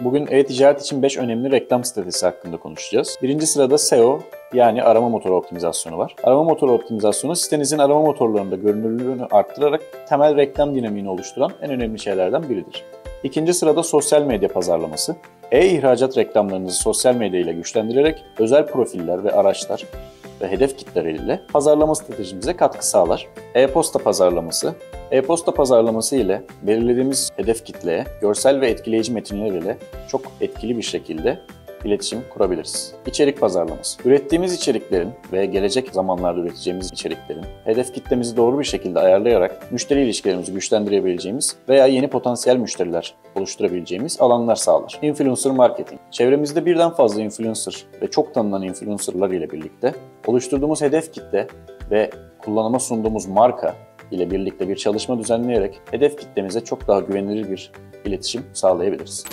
Bugün e-ticaret için 5 önemli reklam stratejisi hakkında konuşacağız. Birinci sırada SEO yani arama motoru optimizasyonu var. Arama motoru optimizasyonu sitenizin arama motorlarında görünürlüğünü arttırarak temel reklam dinamiğini oluşturan en önemli şeylerden biridir. İkinci sırada sosyal medya pazarlaması. E-ihracat reklamlarınızı sosyal medya ile güçlendirerek özel profiller ve araçlar ve hedef kitleleriyle pazarlama stratejimize katkı sağlar. E-posta pazarlaması, e-posta pazarlaması ile belirlediğimiz hedef kitleye görsel ve etkileyici metinler ile çok etkili bir şekilde iletişim kurabiliriz. İçerik pazarlaması. Ürettiğimiz içeriklerin ve gelecek zamanlarda üreteceğimiz içeriklerin hedef kitlemizi doğru bir şekilde ayarlayarak müşteri ilişkilerimizi güçlendirebileceğimiz veya yeni potansiyel müşteriler oluşturabileceğimiz alanlar sağlar. Influencer marketing. Çevremizde birden fazla influencer ve çok tanınan influencerlar ile birlikte oluşturduğumuz hedef kitle ve kullanıma sunduğumuz marka ile birlikte bir çalışma düzenleyerek hedef kitlemize çok daha güvenilir bir iletişim sağlayabiliriz.